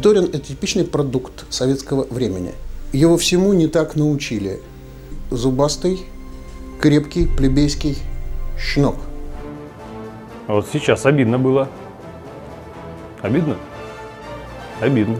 Дорин – это типичный продукт советского времени. Его всему не так научили. Зубастый, крепкий, плебейский щенок. А вот сейчас обидно было. Обидно? Обидно.